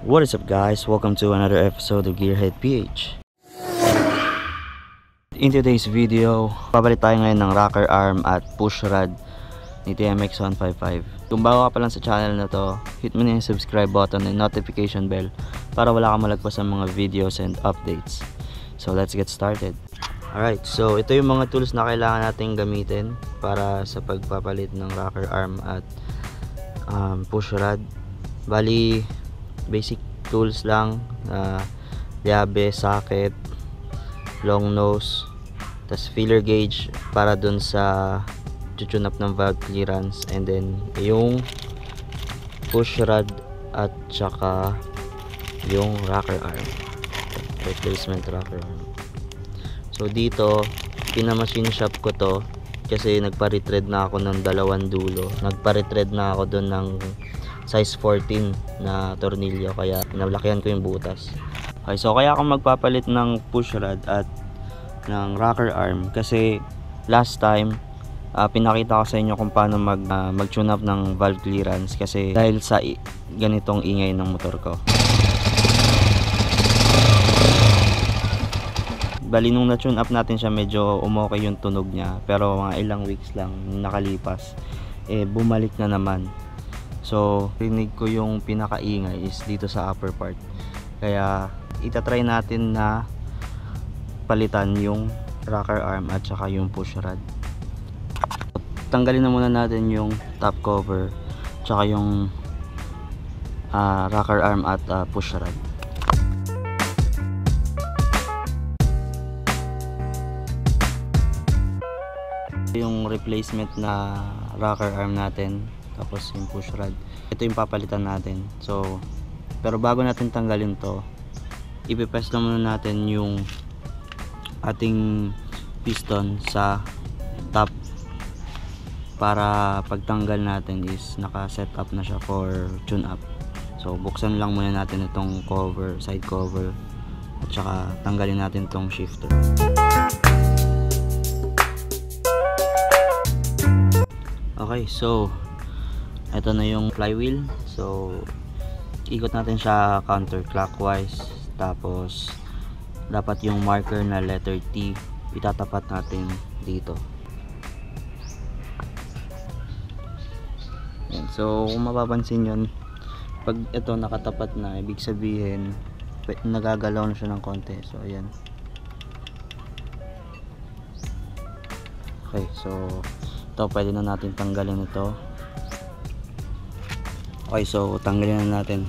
What is up guys? Welcome to another episode of Gearhead PH. In today's video, papalit tayo ngayon ng rocker arm at push rod ni TMX 155. Kung bago ka pa lang sa channel na to, hit mo na yung subscribe button and notification bell para wala kang malagpas sa mga videos and updates. So let's get started. Alright, so ito yung mga tools na kailangan nating gamitin para sa pagpapalit ng rocker arm at um, push rod. Bali, basic tools lang na llave, socket, long nose, tas filler gauge para dun sa tune up ng valve clearance and then yung push rod at saka yung rocker arm replacement rocker arm. So dito pinamachine shop ko to kasi nagpa-retread na ako ng dalawang dulo. Nagpa-retread na ako doon ng size 14 na tornilyo kaya nablakihan ko yung butas. Okay so kaya ako magpapalit ng push rod at ng rocker arm kasi last time uh, pinakita ko sa inyo kung paano mag, uh, mag tune up ng valve clearance kasi dahil sa ganitong ingay ng motor ko. Bali nung na-tune up natin siya medyo umokay yung tunog niya pero mga ilang weeks lang nakalipas eh bumalik na naman so rinig ko yung pinakaingay is dito sa upper part. Kaya itatry natin na palitan yung rocker arm at saka yung push rod. Tanggalin na muna natin yung top cover tsaka yung uh, rocker arm at uh, push rod. Yung replacement na rocker arm natin tapos yung push rod. Ito yung papalitan natin. So pero bago natin tanggalin to ipipes lang muna natin yung ating piston sa top para pagtanggal natin is naka set up na siya for tune up. So buksan lang muna natin itong cover side cover. At saka tanggalin natin itong shifter. Okay so ito na yung flywheel. So ikot natin siya counterclockwise. Tapos dapat yung marker na letter T itatapat natin dito. Yan. so kung mapapansin yun pag ito nakatapat na ibig sabihin nagagalaw na siya ng konti. So ayan. Okay. So ito pwede na natin tanggalin ito okay so tanggalin na natin.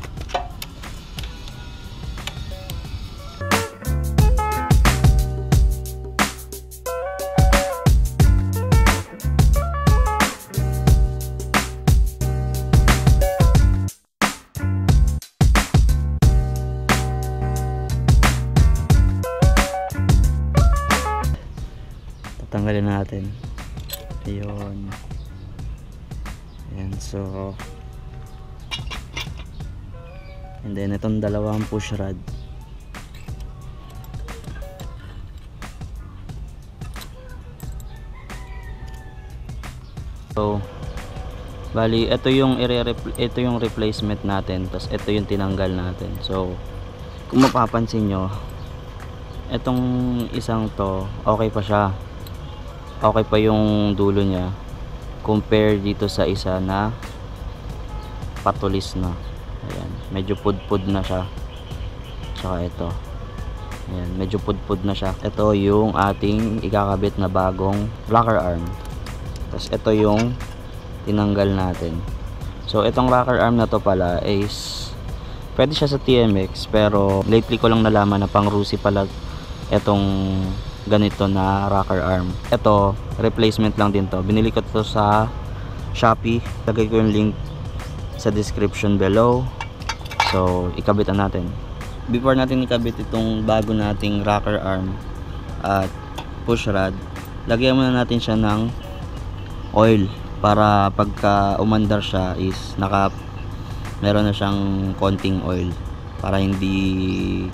Tanggalin natin. Ayun. Ayan so and then itong dalawang push rod. So bali ito yung ito yung replacement natin tapos ito yung tinanggal natin. So kung mapapansin nyo itong isang to okay pa siya. Okay pa yung dulo niya compare dito sa isa na patulis na medyo pudpud na siya. Tsaka ito. Ayan medyo pudpud na siya. Ito yung ating ikakabit na bagong rocker arm. Tapos ito yung tinanggal natin. So itong rocker arm na to pala is pwede siya sa TMX pero lately ko lang nalaman na pang Rusi pala itong ganito na rocker arm. Ito replacement lang din to. Binili ko to sa Shopee. Lagay ko yung link sa description below so ikabitan natin. Before natin ikabit itong bago nating rocker arm at push rod lagyan muna natin siya ng oil para pagka umandar siya is naka meron na siyang konting oil para hindi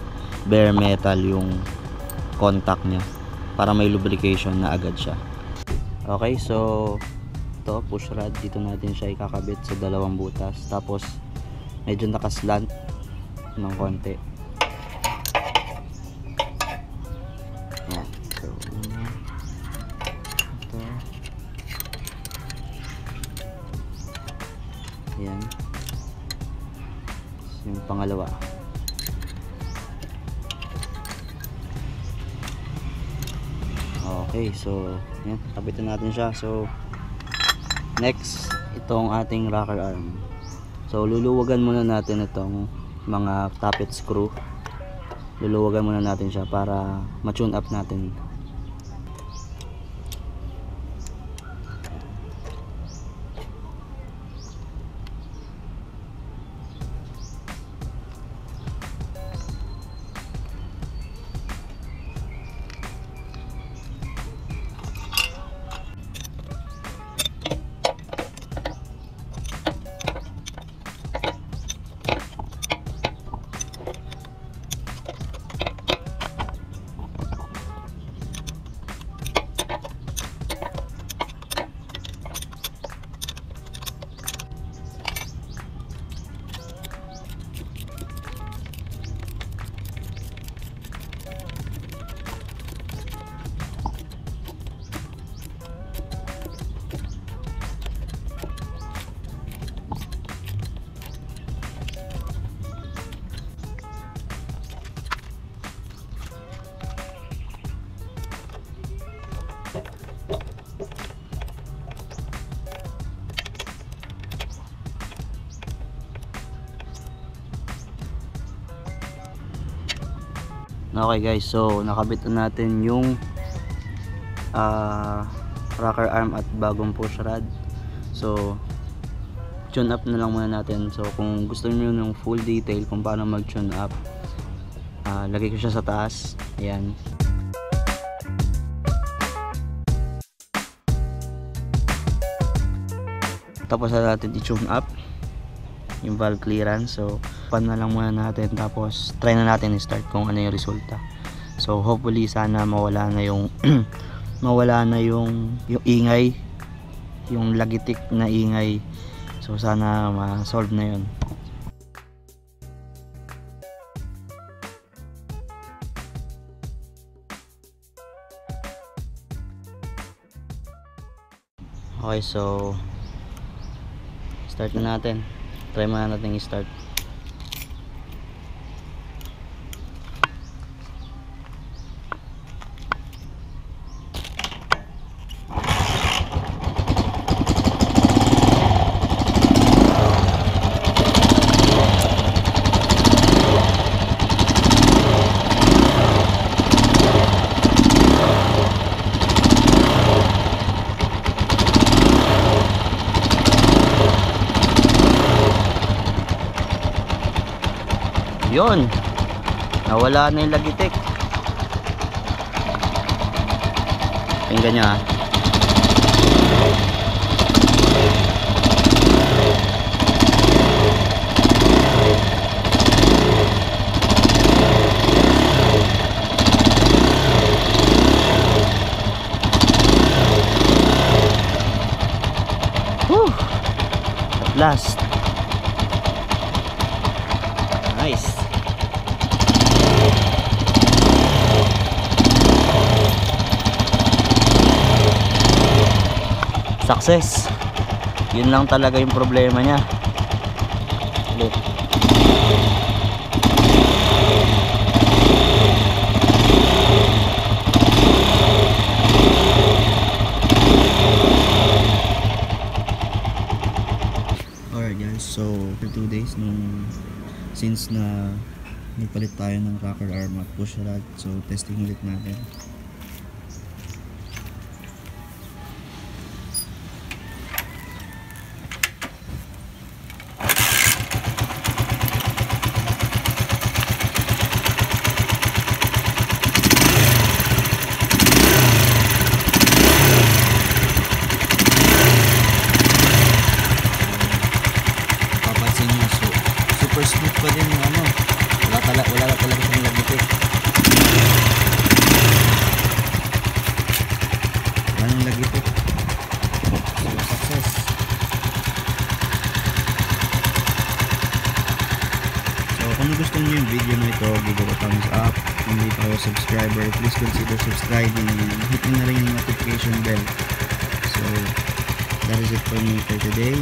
bare metal yung contact niya para may lubrication na agad siya. Okay so ito push rod dito natin siya ikakabit sa dalawang butas. Tapos medyo nakaslant ng konti. Yan. Ito. Yan. Yung pangalawa. Okay, so yan, kapitan natin siya. So next, itong ating rocker arm. So luluwagan muna natin itong mga tappet screw. Luluwagan muna natin siya para ma-tune up natin. Okay guys, so nakabit na natin yung ah, rocker arm at bagong push rod. So tune up na lang muna natin. So kung gusto niyo ng full detail kung paano mag-tune up, ah, lagay ko siya sa taas. Ayan. Tapos na natin i-tune up yung valve clearance. So, pan na lang muna natin tapos try na natin i-start kung ano yung resulta. So, hopefully sana mawala na yung mawala na yung yung ingay, yung lagitik na ingay. So, sana ma-solve na yun. Okay, so start na natin. Try muna natin i-start. Yun. Nawala na yung lagitik. Tingnan nyo ah. Whew. At last. Nice. Success. Yun lang talaga yung problema niya. Ulit. Alright guys, so for 2 days nung since na nagpalit tayo ng rocker arm at push rod so testing ulit natin papansin nyo so, super smooth pa din yung ano wala, tala, wala na talaga siyang lagitik nagustuhan nyo yung video na ito, give it a thumbs up. Kung hindi pa kayo subscriber, please consider subscribing and hit na rin yung notification bell. So, that is it for me for today.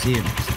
See you next